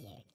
here.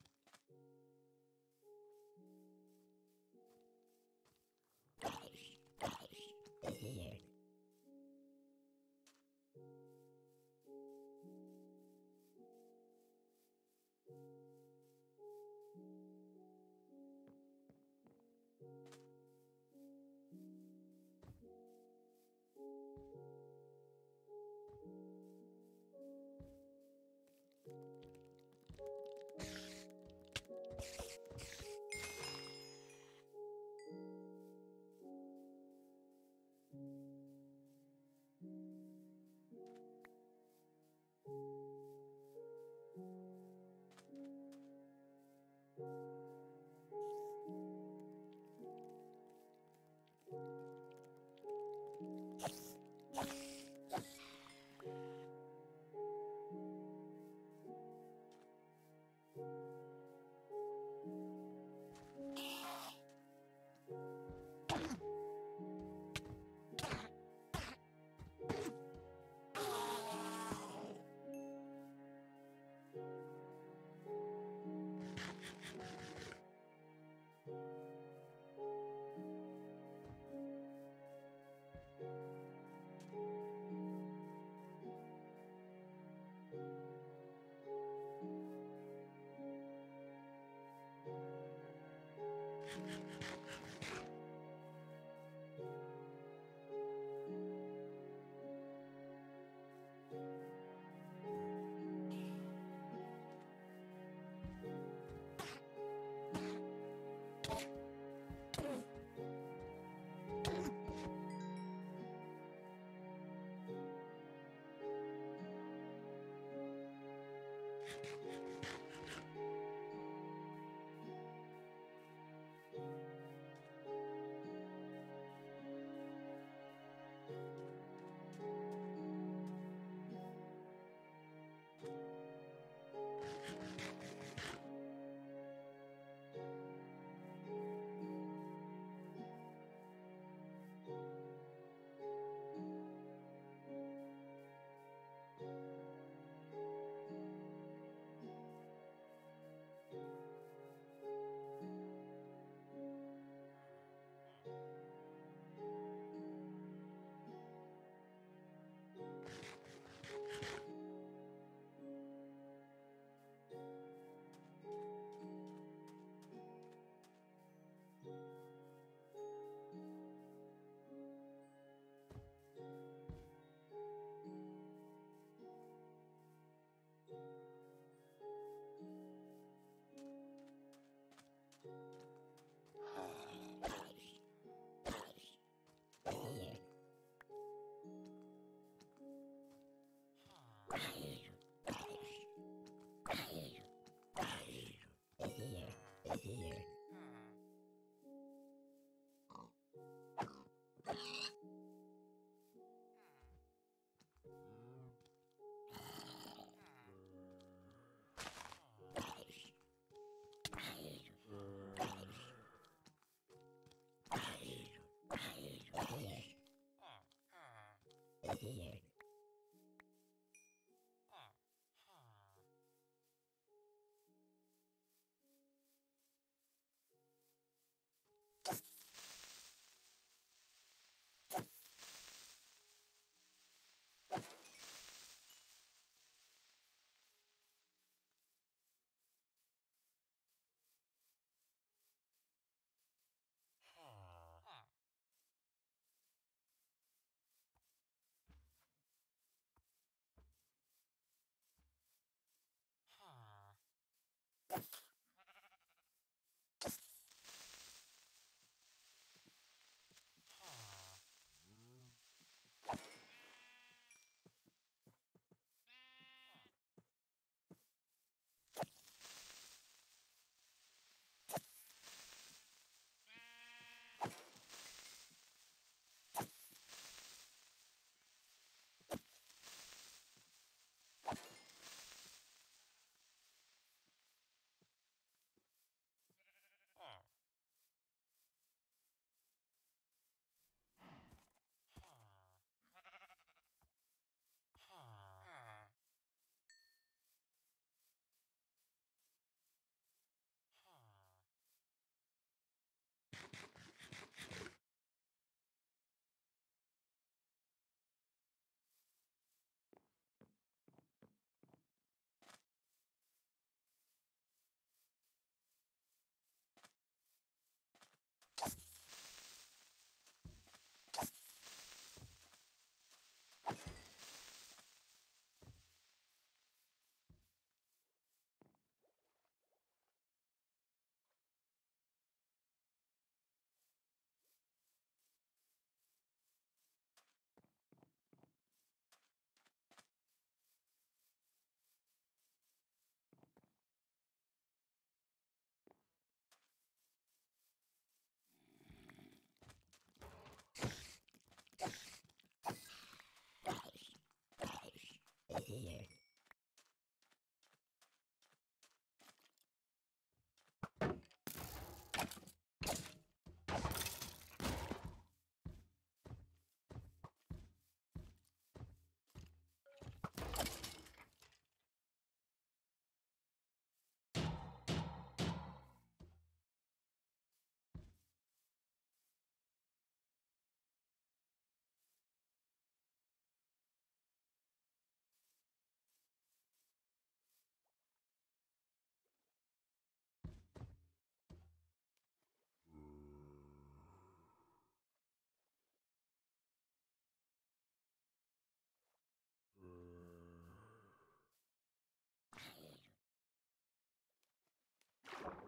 Yeah. you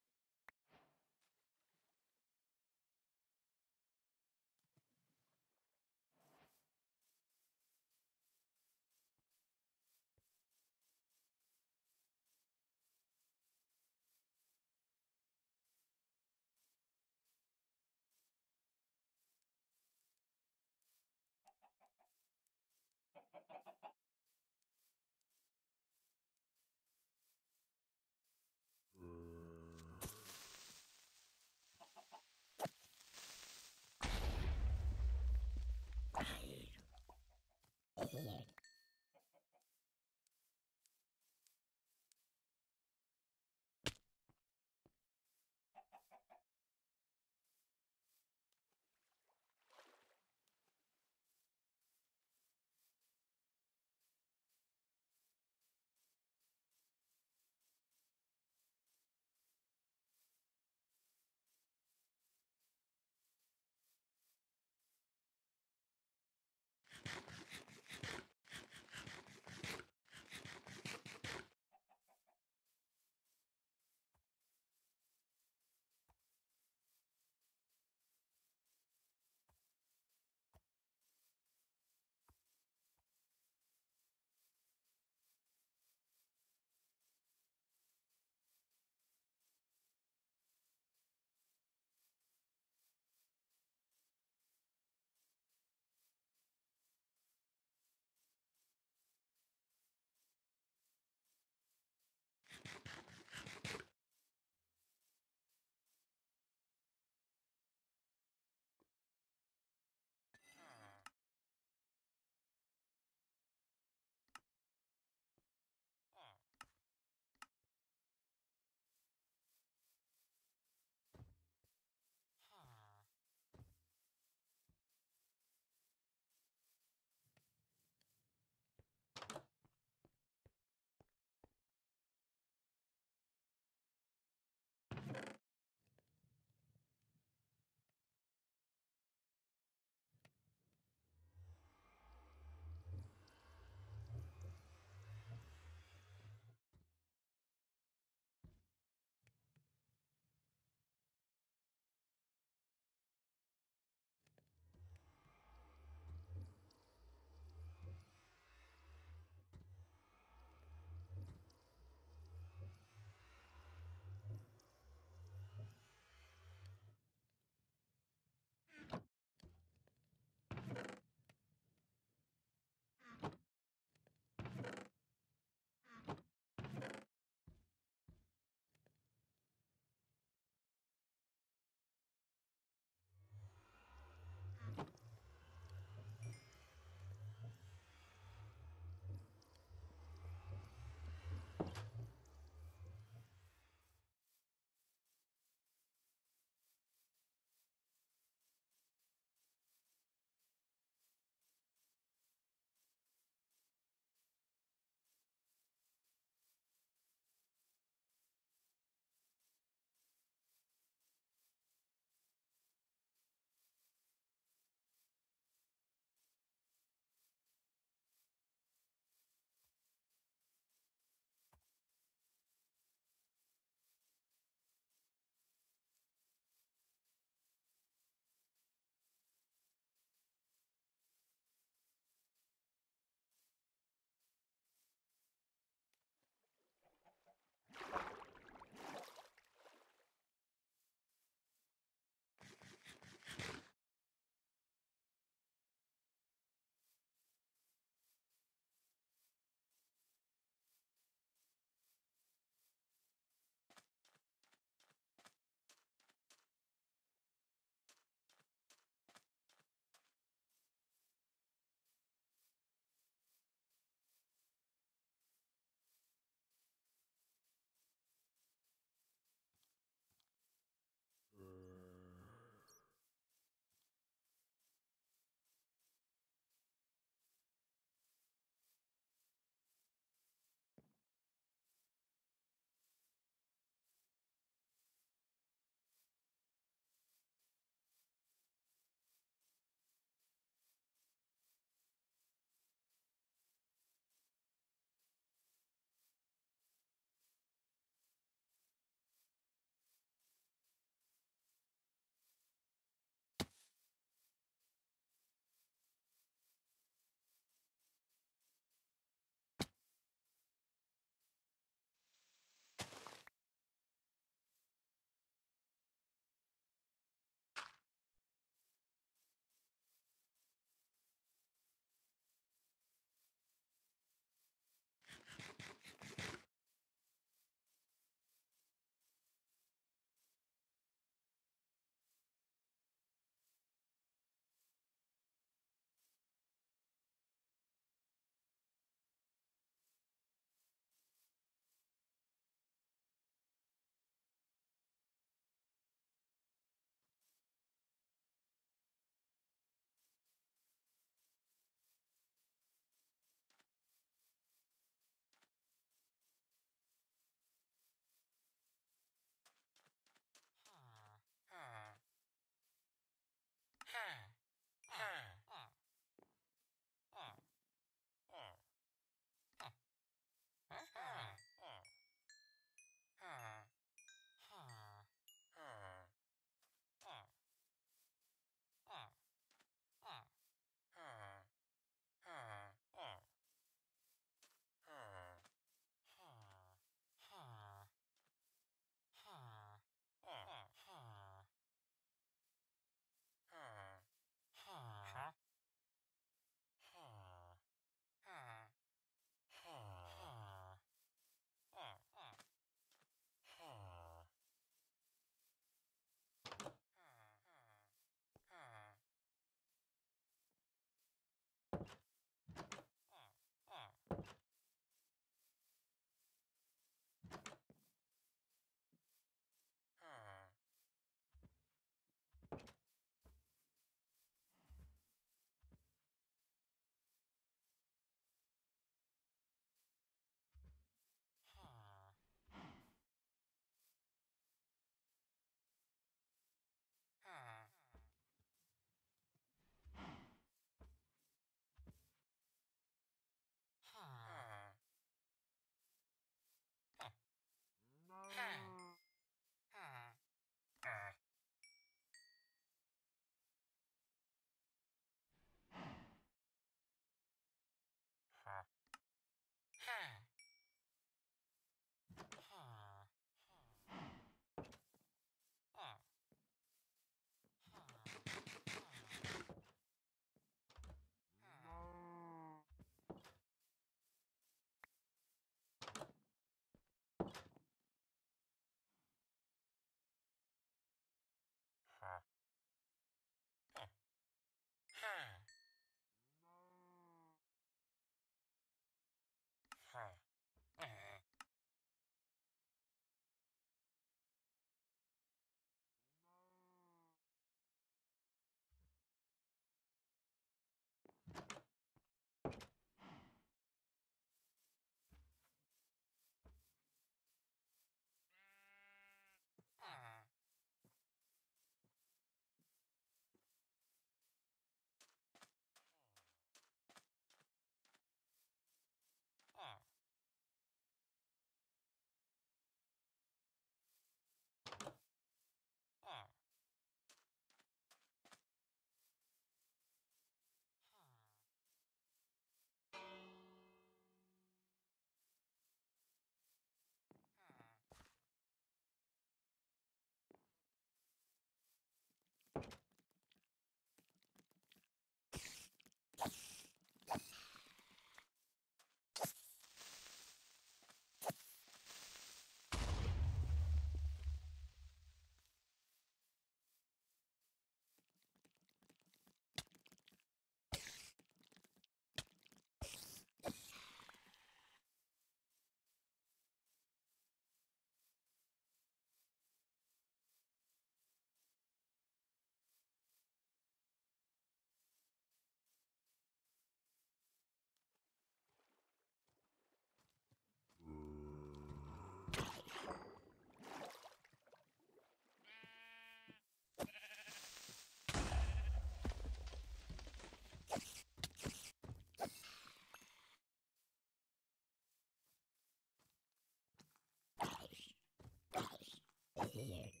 here.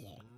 Yeah.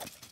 you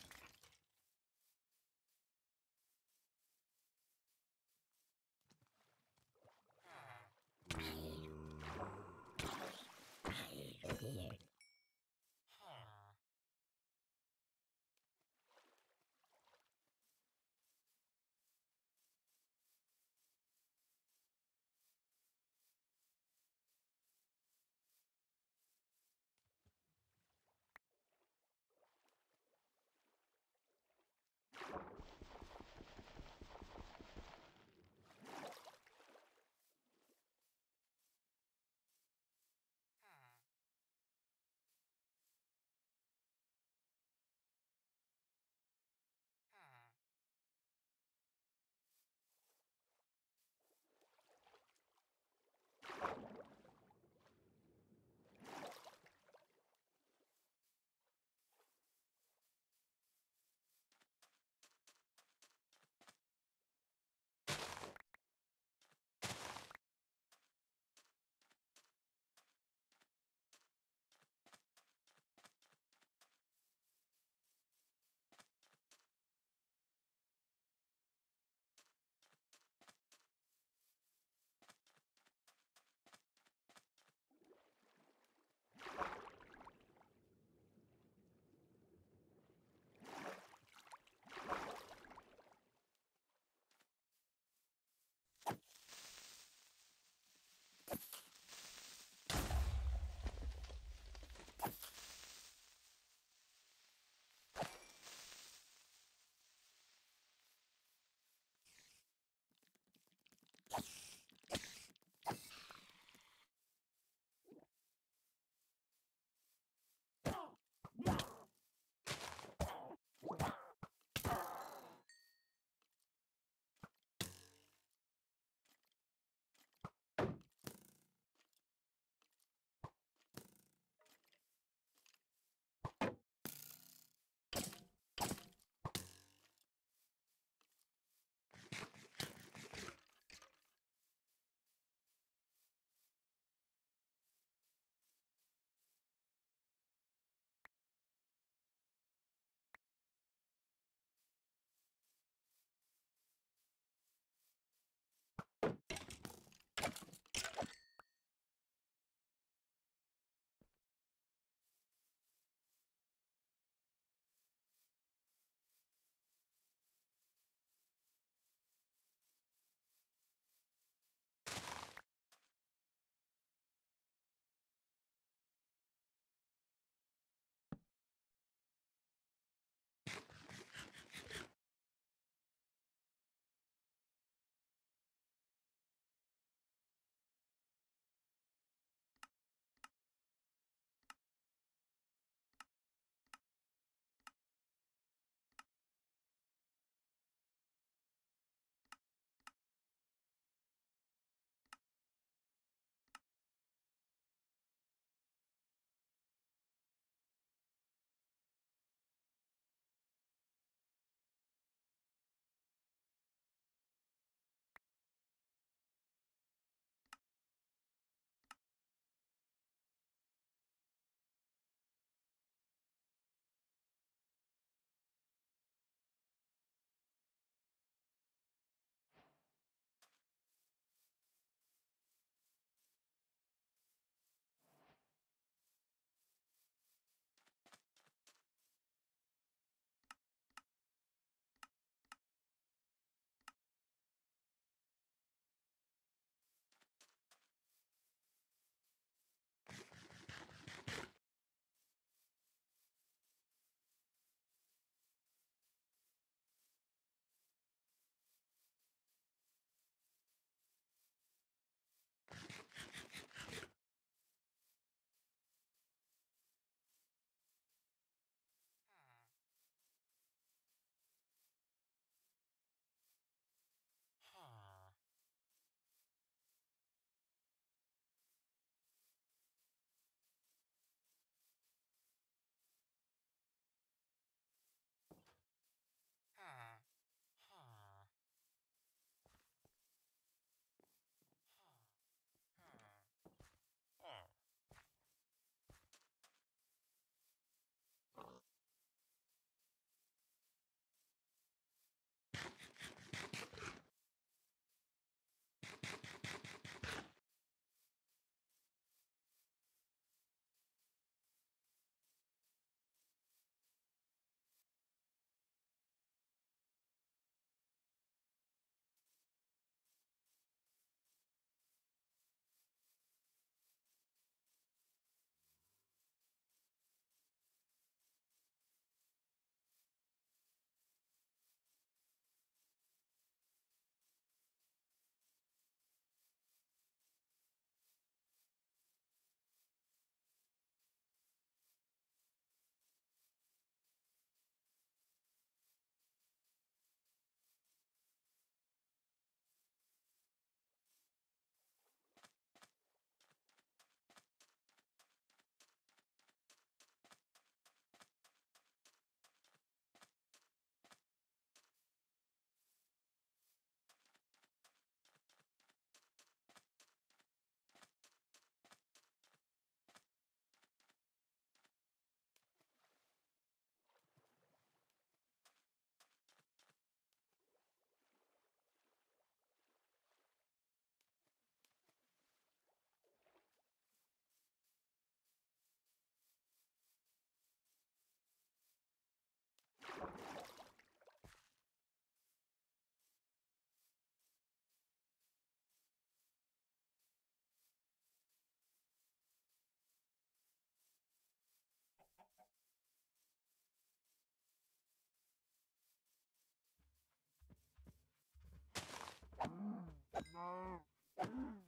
Mm-hmm.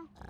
Mm-hmm.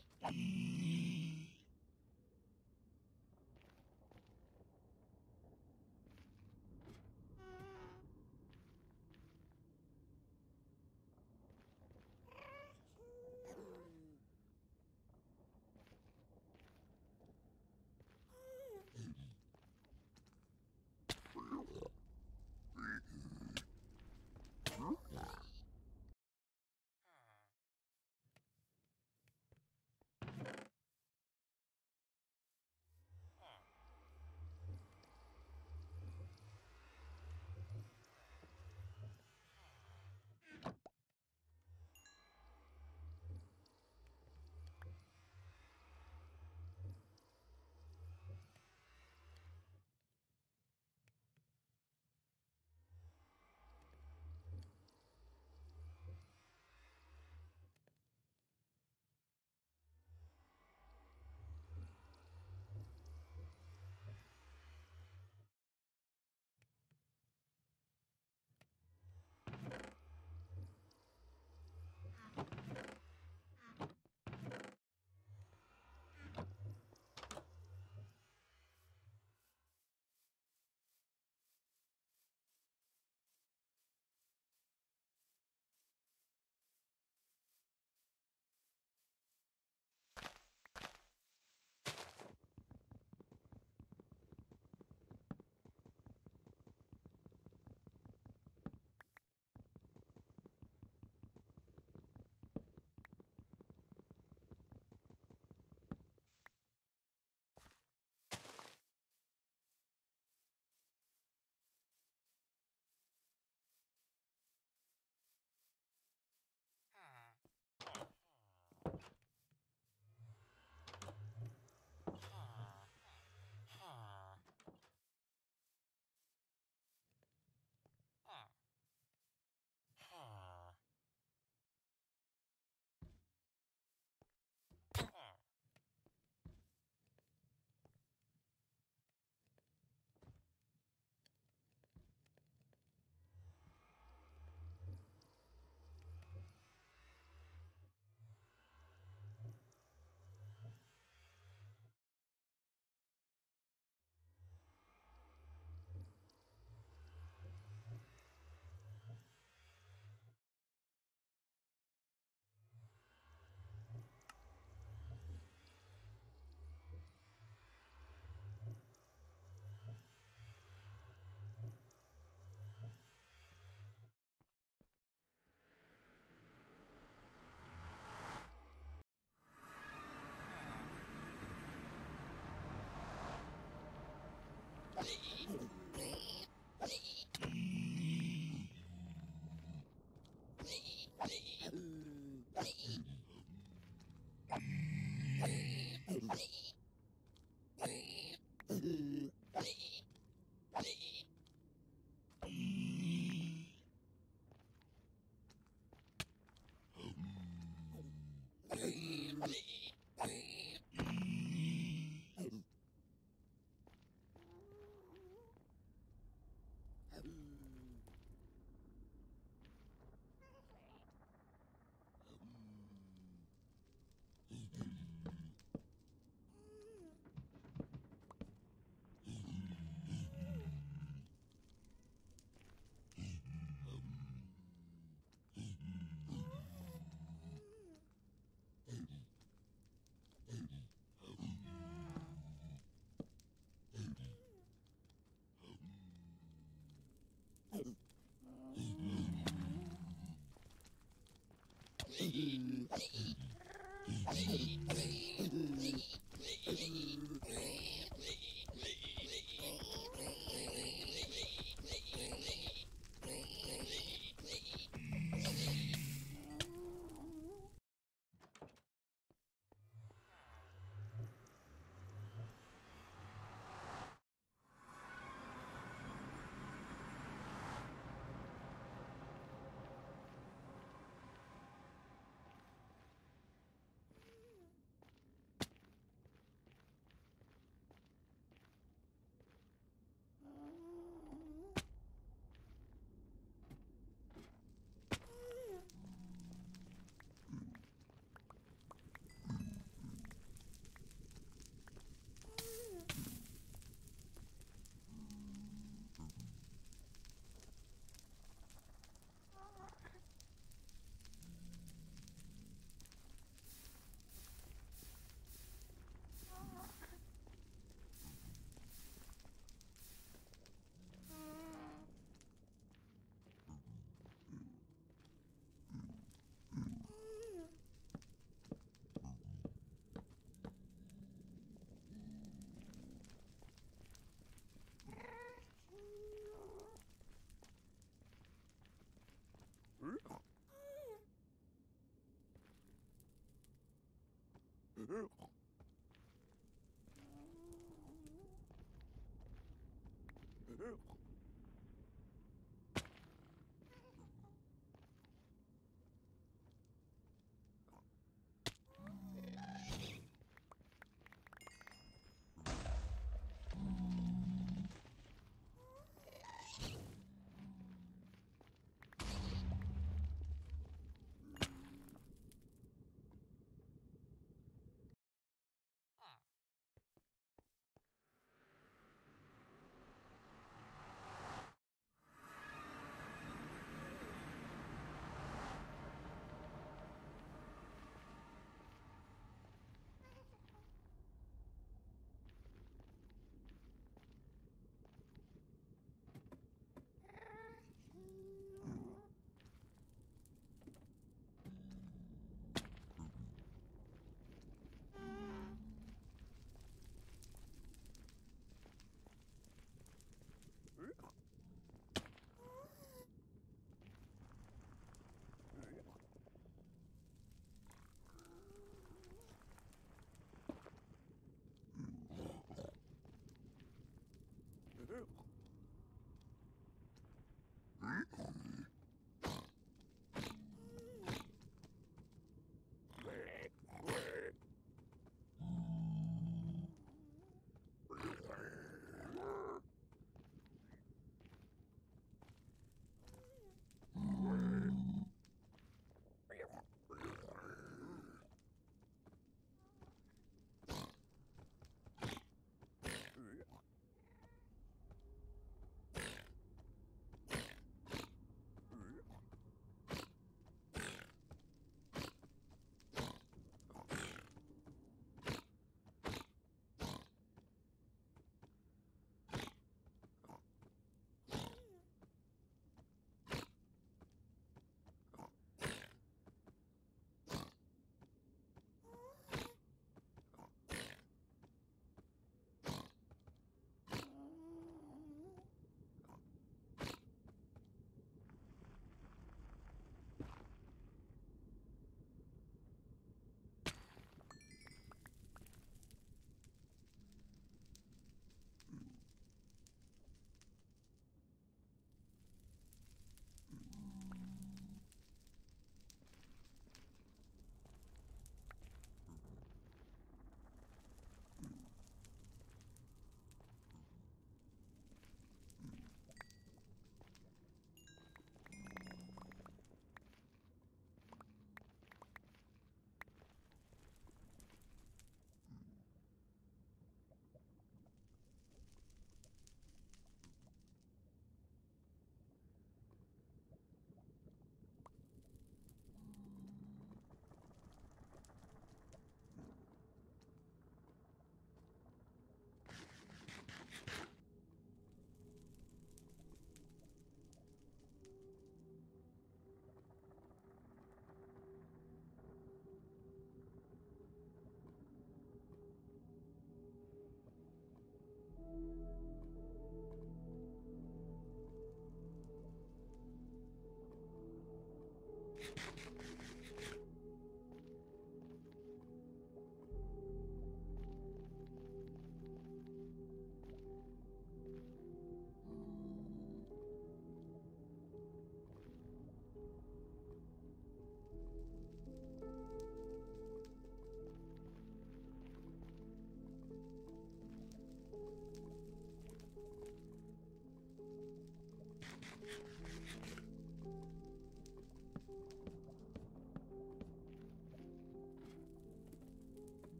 Mm-hmm.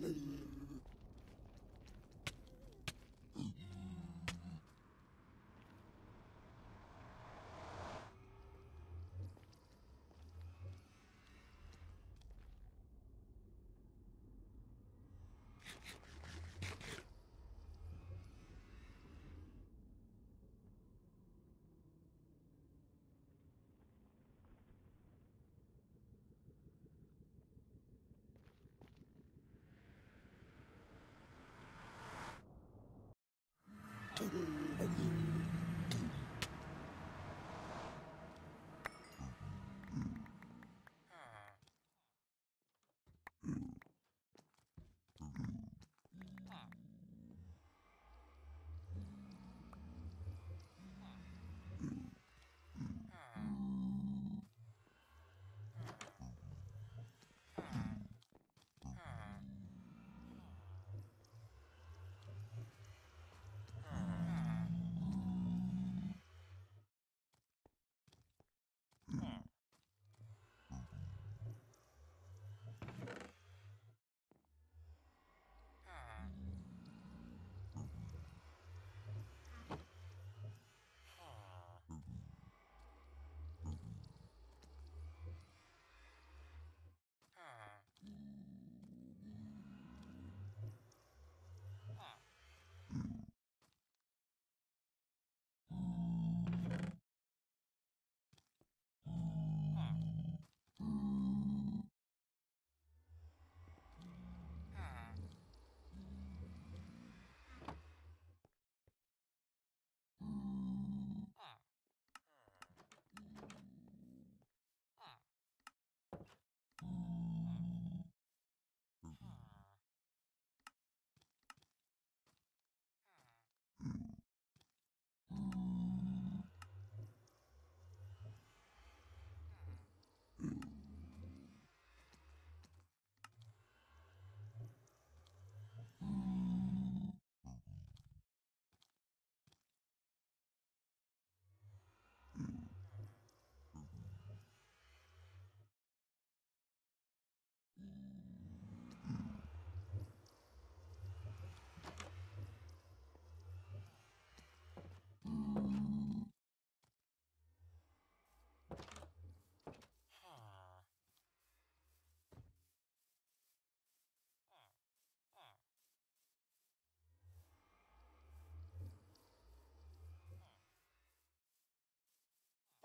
Hallelujah.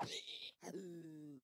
Mm.